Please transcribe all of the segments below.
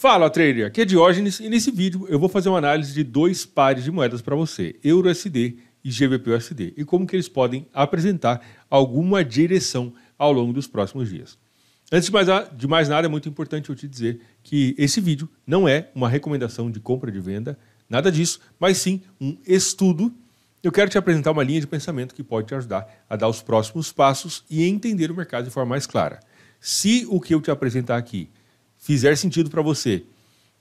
Fala, trader! Aqui é Diógenes e nesse vídeo eu vou fazer uma análise de dois pares de moedas para você, EURUSD e GBPUSD, e como que eles podem apresentar alguma direção ao longo dos próximos dias. Antes de mais, de mais nada, é muito importante eu te dizer que esse vídeo não é uma recomendação de compra de venda, nada disso, mas sim um estudo. Eu quero te apresentar uma linha de pensamento que pode te ajudar a dar os próximos passos e entender o mercado de forma mais clara. Se o que eu te apresentar aqui fizer sentido para você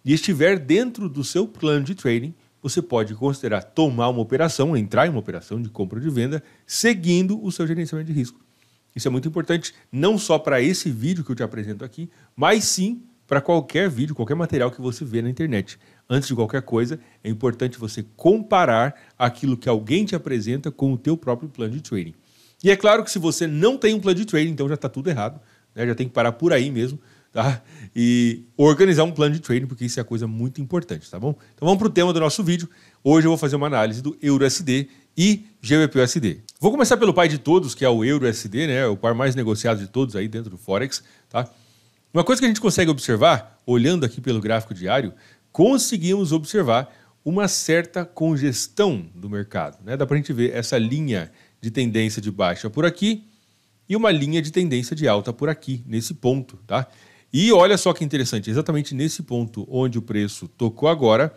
e estiver dentro do seu plano de trading, você pode considerar tomar uma operação, entrar em uma operação de compra ou de venda, seguindo o seu gerenciamento de risco. Isso é muito importante, não só para esse vídeo que eu te apresento aqui, mas sim para qualquer vídeo, qualquer material que você vê na internet. Antes de qualquer coisa, é importante você comparar aquilo que alguém te apresenta com o teu próprio plano de trading. E é claro que se você não tem um plano de trading, então já está tudo errado, né? já tem que parar por aí mesmo tá? E organizar um plano de trading, porque isso é coisa muito importante, tá bom? Então vamos para o tema do nosso vídeo. Hoje eu vou fazer uma análise do EURUSD e GBPUSD. Vou começar pelo pai de todos, que é o EURUSD, né? O par mais negociado de todos aí dentro do Forex, tá? Uma coisa que a gente consegue observar, olhando aqui pelo gráfico diário, conseguimos observar uma certa congestão do mercado. Né? Dá para a gente ver essa linha de tendência de baixa por aqui e uma linha de tendência de alta por aqui, nesse ponto. Tá? E olha só que interessante, exatamente nesse ponto onde o preço tocou agora,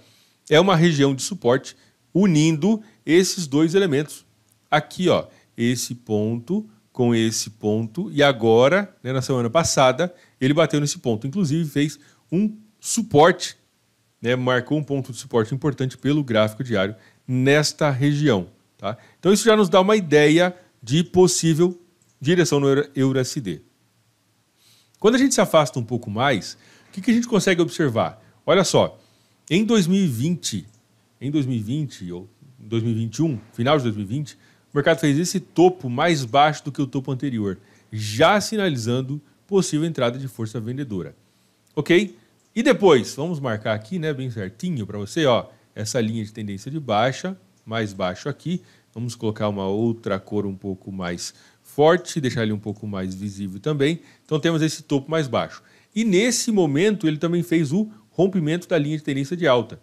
é uma região de suporte unindo esses dois elementos. Aqui, ó, esse ponto com esse ponto, e agora, né, na semana passada, ele bateu nesse ponto. Inclusive fez um suporte, né, marcou um ponto de suporte importante pelo gráfico diário nesta região. Tá? Então isso já nos dá uma ideia de possível direção no EURUSD. Quando a gente se afasta um pouco mais, o que, que a gente consegue observar? Olha só, em 2020, em 2020 ou 2021, final de 2020, o mercado fez esse topo mais baixo do que o topo anterior, já sinalizando possível entrada de força vendedora. Ok? E depois, vamos marcar aqui, né, bem certinho para você, ó, essa linha de tendência de baixa, mais baixo aqui. Vamos colocar uma outra cor um pouco mais forte, deixar ele um pouco mais visível também. Então temos esse topo mais baixo. E nesse momento ele também fez o rompimento da linha de tendência de alta.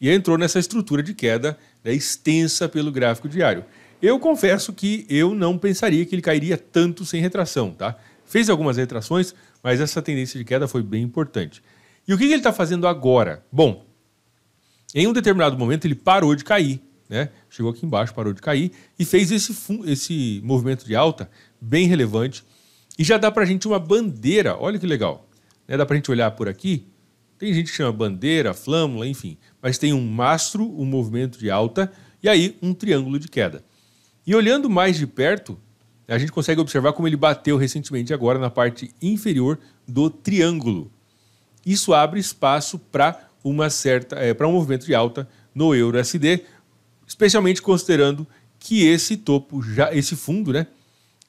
E entrou nessa estrutura de queda né, extensa pelo gráfico diário. Eu confesso que eu não pensaria que ele cairia tanto sem retração, tá? Fez algumas retrações, mas essa tendência de queda foi bem importante. E o que ele está fazendo agora? Bom, em um determinado momento ele parou de cair né? Chegou aqui embaixo, parou de cair e fez esse, esse movimento de alta bem relevante. E já dá para a gente uma bandeira, olha que legal. Né? Dá para a gente olhar por aqui. Tem gente que chama bandeira, flâmula, enfim. Mas tem um mastro, um movimento de alta e aí um triângulo de queda. E olhando mais de perto, a gente consegue observar como ele bateu recentemente agora na parte inferior do triângulo. Isso abre espaço para uma certa, é, para um movimento de alta no euro SD, especialmente considerando que esse topo, já, esse fundo, né,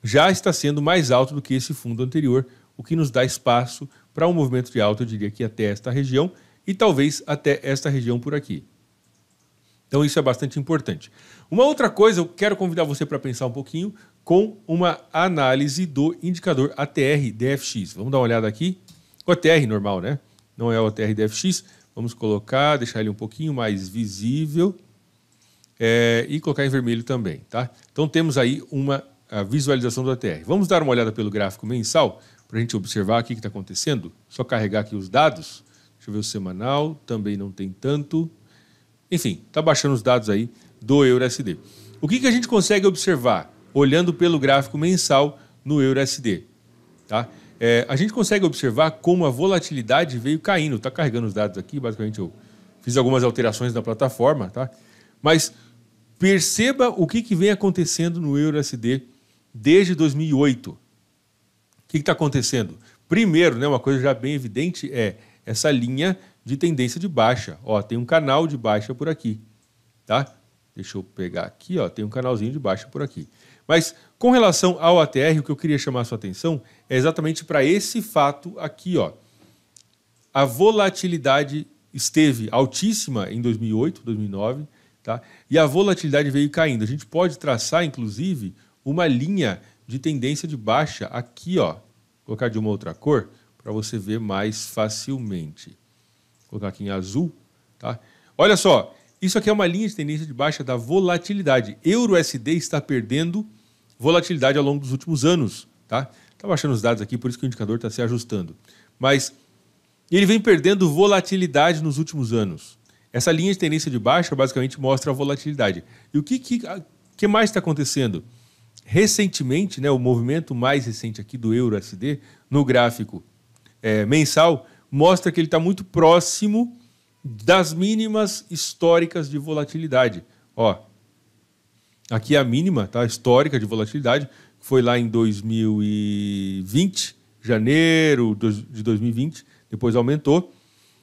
já está sendo mais alto do que esse fundo anterior, o que nos dá espaço para um movimento de alta, eu diria que até esta região e talvez até esta região por aqui. Então isso é bastante importante. Uma outra coisa, eu quero convidar você para pensar um pouquinho com uma análise do indicador ATR DFX. Vamos dar uma olhada aqui. O ATR normal, né? Não é o ATR DFX. Vamos colocar, deixar ele um pouquinho mais visível é, e colocar em vermelho também. Tá? Então temos aí uma visualização do ATR. Vamos dar uma olhada pelo gráfico mensal para a gente observar o que está acontecendo. Só carregar aqui os dados. Deixa eu ver o semanal, também não tem tanto. Enfim, está baixando os dados aí do EURUSD. O que, que a gente consegue observar olhando pelo gráfico mensal no EURUSD? Tá? É, a gente consegue observar como a volatilidade veio caindo. Está carregando os dados aqui, basicamente eu fiz algumas alterações na plataforma, tá? Mas Perceba o que, que vem acontecendo no EURUSD desde 2008. O que está acontecendo? Primeiro, né, uma coisa já bem evidente é essa linha de tendência de baixa. Ó, tem um canal de baixa por aqui, tá? Deixa eu pegar aqui, ó, tem um canalzinho de baixa por aqui. Mas com relação ao ATR, o que eu queria chamar a sua atenção é exatamente para esse fato aqui, ó. A volatilidade esteve altíssima em 2008, 2009, Tá? E a volatilidade veio caindo. A gente pode traçar, inclusive, uma linha de tendência de baixa aqui, ó. Vou colocar de uma outra cor para você ver mais facilmente. colocar aqui em azul, tá? Olha só, isso aqui é uma linha de tendência de baixa da volatilidade. Euro-SD está perdendo volatilidade ao longo dos últimos anos, tá? Estava achando os dados aqui, por isso que o indicador está se ajustando. Mas ele vem perdendo volatilidade nos últimos anos. Essa linha de tendência de baixa basicamente mostra a volatilidade. E o que, que, que mais está acontecendo? Recentemente, né, o movimento mais recente aqui do euro-SD, no gráfico é, mensal, mostra que ele está muito próximo das mínimas históricas de volatilidade. Ó, aqui é a mínima tá, histórica de volatilidade, foi lá em 2020, janeiro de 2020, depois aumentou,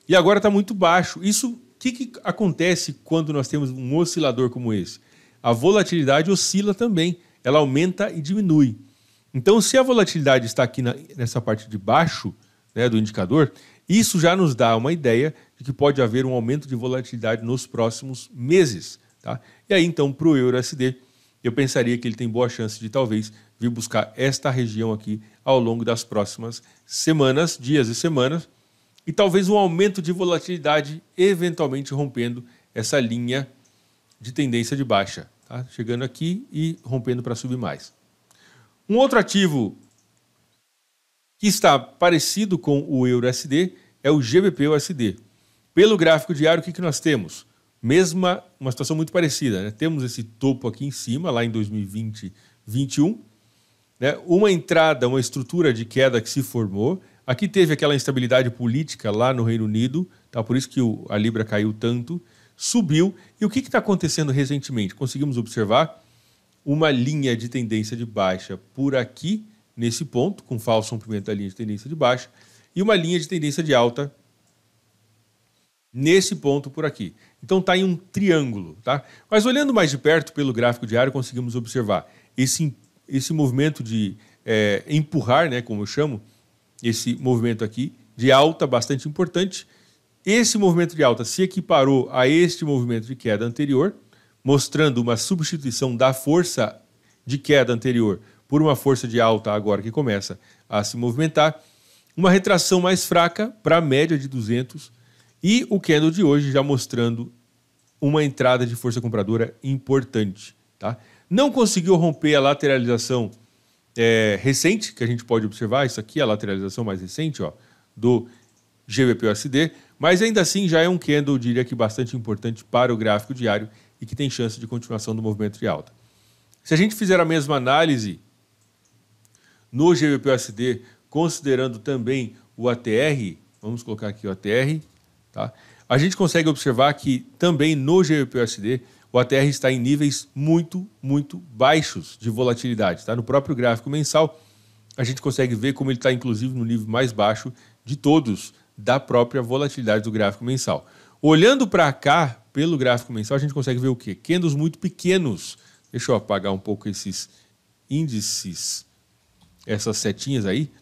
e agora está muito baixo. Isso, que, que acontece quando nós temos um oscilador como esse? A volatilidade oscila também, ela aumenta e diminui. Então, se a volatilidade está aqui na, nessa parte de baixo né, do indicador, isso já nos dá uma ideia de que pode haver um aumento de volatilidade nos próximos meses. Tá? E aí, então, para o EURUSD, eu pensaria que ele tem boa chance de talvez vir buscar esta região aqui ao longo das próximas semanas, dias e semanas, e talvez um aumento de volatilidade, eventualmente rompendo essa linha de tendência de baixa, tá? chegando aqui e rompendo para subir mais. Um outro ativo que está parecido com o EURUSD é o GBP-USD. Pelo gráfico diário, o que, que nós temos? Mesma, uma situação muito parecida. Né? Temos esse topo aqui em cima, lá em 2020, 2021, né? uma entrada, uma estrutura de queda que se formou. Aqui teve aquela instabilidade política lá no Reino Unido, tá? por isso que o, a Libra caiu tanto, subiu. E o que está acontecendo recentemente? Conseguimos observar uma linha de tendência de baixa por aqui, nesse ponto, com falso rompimento da linha de tendência de baixa, e uma linha de tendência de alta nesse ponto por aqui. Então está em um triângulo, tá? Mas olhando mais de perto pelo gráfico diário, conseguimos observar esse, esse movimento de é, empurrar, né, como eu chamo, esse movimento aqui de alta bastante importante. Esse movimento de alta se equiparou a este movimento de queda anterior, mostrando uma substituição da força de queda anterior por uma força de alta agora que começa a se movimentar. Uma retração mais fraca para a média de 200 e o candle de hoje já mostrando uma entrada de força compradora importante. Tá? Não conseguiu romper a lateralização é, recente, que a gente pode observar, isso aqui é a lateralização mais recente ó, do GBP-USD, mas ainda assim já é um candle, diria que bastante importante para o gráfico diário e que tem chance de continuação do movimento de alta. Se a gente fizer a mesma análise no GBP-USD, considerando também o ATR, vamos colocar aqui o ATR, tá? a gente consegue observar que também no GBP-USD o ATR está em níveis muito, muito baixos de volatilidade. Tá? No próprio gráfico mensal, a gente consegue ver como ele está, inclusive, no nível mais baixo de todos da própria volatilidade do gráfico mensal. Olhando para cá, pelo gráfico mensal, a gente consegue ver o quê? Candles muito pequenos. Deixa eu apagar um pouco esses índices, essas setinhas aí.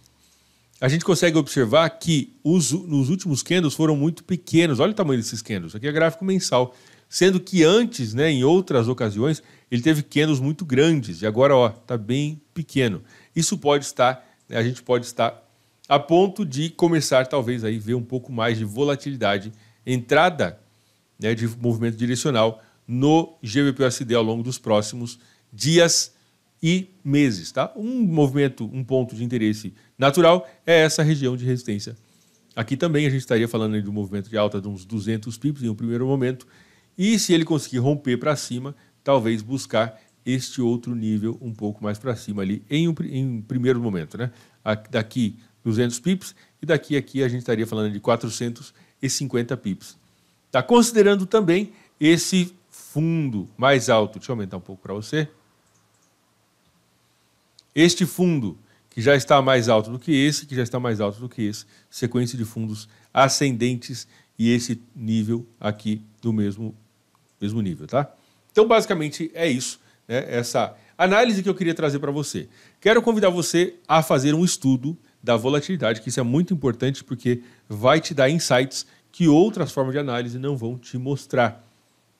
A gente consegue observar que os, nos últimos candles foram muito pequenos. Olha o tamanho desses candles. Aqui é gráfico mensal. Sendo que antes, né, em outras ocasiões, ele teve candles muito grandes. E agora, ó, está bem pequeno. Isso pode estar, né, a gente pode estar a ponto de começar, talvez, aí ver um pouco mais de volatilidade, entrada né, de movimento direcional no GBP-USD ao longo dos próximos dias e meses. Tá? Um movimento, um ponto de interesse natural é essa região de resistência. Aqui também a gente estaria falando de um movimento de alta de uns 200 pips em um primeiro momento, e se ele conseguir romper para cima, talvez buscar este outro nível um pouco mais para cima ali em um, em primeiro momento. Né? Daqui 200 pips e daqui aqui a gente estaria falando de 450 pips. Está considerando também esse fundo mais alto. Deixa eu aumentar um pouco para você. Este fundo, que já está mais alto do que esse, que já está mais alto do que esse, sequência de fundos ascendentes e esse nível aqui do mesmo, mesmo nível, tá? Então, basicamente, é isso, né? essa análise que eu queria trazer para você. Quero convidar você a fazer um estudo da volatilidade, que isso é muito importante porque vai te dar insights que outras formas de análise não vão te mostrar.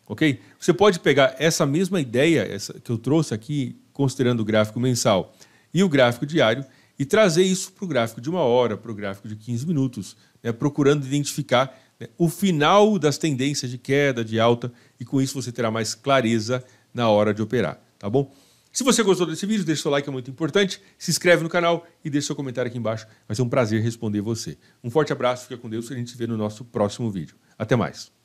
Ok? Você pode pegar essa mesma ideia essa que eu trouxe aqui, considerando o gráfico mensal e o gráfico diário, e trazer isso para o gráfico de uma hora, para o gráfico de 15 minutos, né, procurando identificar o final das tendências de queda, de alta, e com isso você terá mais clareza na hora de operar, tá bom? Se você gostou desse vídeo, deixa seu like, é muito importante. Se inscreve no canal e deixa seu comentário aqui embaixo. Vai ser um prazer responder você. Um forte abraço, fica com Deus e a gente se vê no nosso próximo vídeo. Até mais.